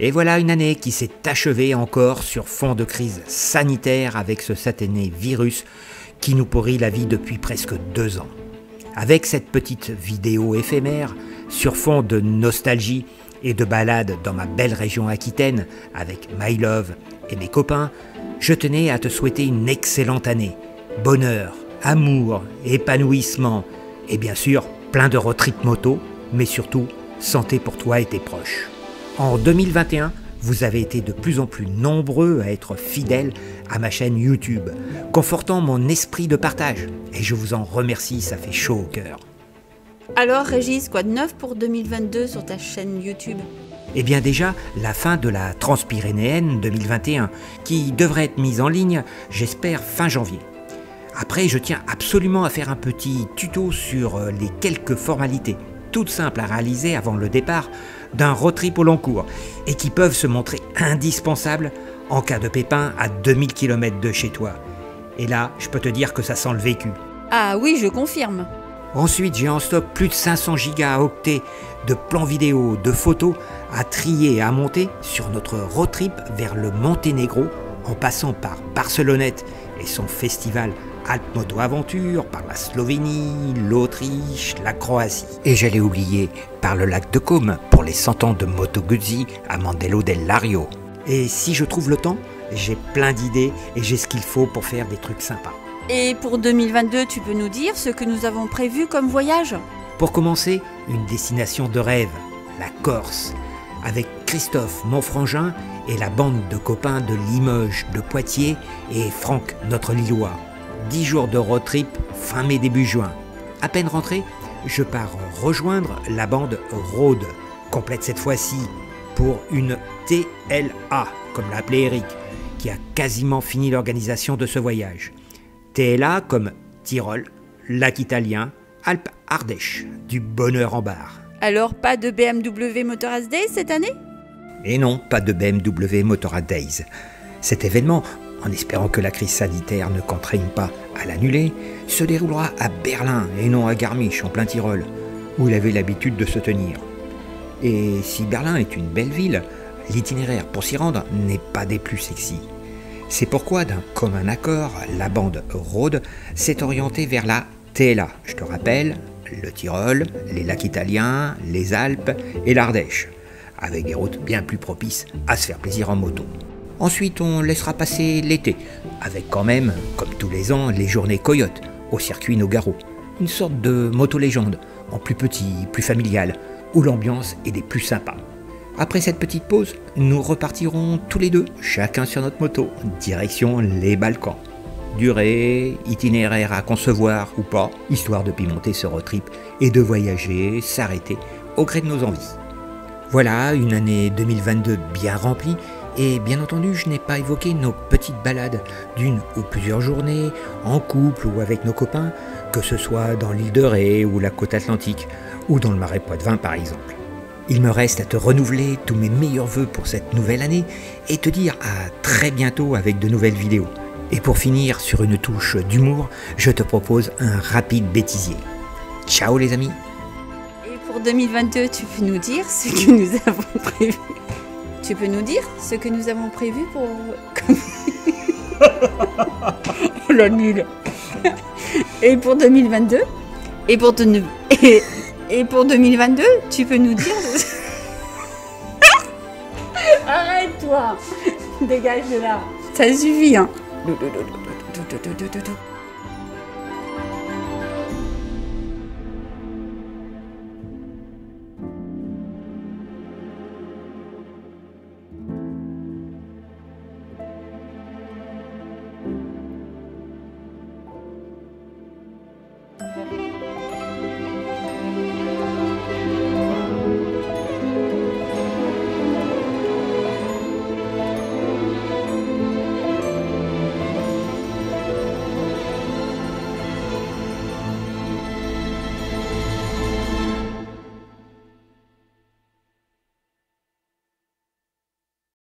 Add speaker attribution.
Speaker 1: Et voilà une année qui s'est achevée encore sur fond de crise sanitaire avec ce satané virus qui nous pourrit la vie depuis presque deux ans. Avec cette petite vidéo éphémère, sur fond de nostalgie et de balade dans ma belle région aquitaine avec My Love et mes copains, je tenais à te souhaiter une excellente année. Bonheur, amour, épanouissement et bien sûr plein de retraites moto, mais surtout santé pour toi et tes proches. En 2021, vous avez été de plus en plus nombreux à être fidèles à ma chaîne YouTube, confortant mon esprit de partage. Et je vous en remercie, ça fait chaud au cœur.
Speaker 2: Alors Régis, quoi de neuf pour 2022 sur ta chaîne YouTube?
Speaker 1: Eh bien déjà, la fin de la Transpyrénéenne 2021, qui devrait être mise en ligne, j'espère, fin janvier. Après, je tiens absolument à faire un petit tuto sur euh, les quelques formalités, toutes simples à réaliser avant le départ d'un road trip au long cours, et qui peuvent se montrer indispensables en cas de pépin à 2000 km de chez toi. Et là, je peux te dire que ça sent le vécu.
Speaker 2: Ah oui, je confirme.
Speaker 1: Ensuite, j'ai en stock plus de 500 gigaoctets de plans vidéo, de photos à trier et à monter sur notre road trip vers le Monténégro en passant par Barcelonnette et son festival Alpes Moto Aventure, par la Slovénie, l'Autriche, la Croatie. Et j'allais oublier par le lac de Côme pour les 100 ans de Moto Guzzi à Mandelo del Lario. Et si je trouve le temps, j'ai plein d'idées et j'ai ce qu'il faut pour faire des trucs sympas.
Speaker 2: Et pour 2022, tu peux nous dire ce que nous avons prévu comme voyage?
Speaker 1: Pour commencer, une destination de rêve, la Corse, avec Christophe, mon frangin, et la bande de copains de Limoges, de Poitiers, et Franck, notre Lillois. 10 jours de road trip fin mai début juin. À peine rentré, je pars rejoindre la bande Rhodes, complète cette fois-ci pour une TLA, comme l'a appelé Eric, qui a quasiment fini l'organisation de ce voyage. TLA comme Tyrol, lac italien, Alpes Ardèche, du bonheur en barre.
Speaker 2: Alors pas de BMW Motorrad Day cette année?
Speaker 1: Et non, pas de BMW Motorrad Days. Cet événement, en espérant que la crise sanitaire ne contraigne pas à l'annuler, se déroulera à Berlin et non à Garmisch en plein Tyrol, où il avait l'habitude de se tenir. Et si Berlin est une belle ville, l'itinéraire pour s'y rendre n'est pas des plus sexy. C'est pourquoi, d'un commun accord, la bande Rhodes s'est orientée vers la TLA. Je te rappelle, le Tyrol, les lacs italiens, les Alpes et l'Ardèche, avec des routes bien plus propices à se faire plaisir en moto. Ensuite, on laissera passer l'été, avec quand même, comme tous les ans, les journées Coyote au circuit Nogaro. Une sorte de moto-légende, en plus petit, plus familial, où l'ambiance est des plus sympas. Après cette petite pause, nous repartirons tous les deux, chacun sur notre moto, direction les Balkans. Durée, itinéraire à concevoir ou pas, histoire de pimenter ce road trip et de voyager, s'arrêter au gré de nos envies. Voilà une année 2022 bien remplie et bien entendu, je n'ai pas évoqué nos petites balades d'une ou plusieurs journées, en couple ou avec nos copains, que ce soit dans l'île de Ré ou la côte atlantique, ou dans le marais Poitevin par exemple. Il me reste à te renouveler tous mes meilleurs voeux pour cette nouvelle année et te dire à très bientôt avec de nouvelles vidéos. Et pour finir sur une touche d'humour, je te propose un rapide bêtisier. Ciao les amis
Speaker 2: Et pour 2022, tu peux nous dire ce que nous avons prévu Tu peux nous dire ce que nous avons prévu pour... oh la nulle Et pour 2022 Et pour, te... et... et pour 2022, tu peux nous dire... Arrête-toi. Dégage de là. Ça suffit, hein